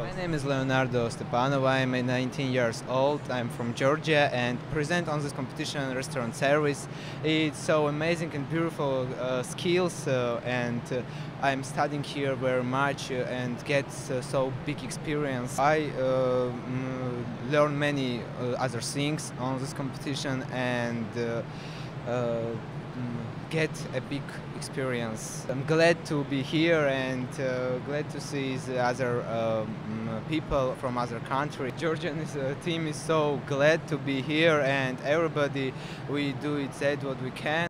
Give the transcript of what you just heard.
My name is Leonardo Stepanov. I'm 19 years old. I'm from Georgia and present on this competition restaurant service. It's so amazing and beautiful uh, skills uh, and uh, I'm studying here very much uh, and get uh, so big experience. I uh, mm, learn many other things on this competition and uh, mm, get a big experience. I'm glad to be here and uh, glad to see the other um, people from other countries. Georgian uh, team is so glad to be here and everybody we do it that what we can.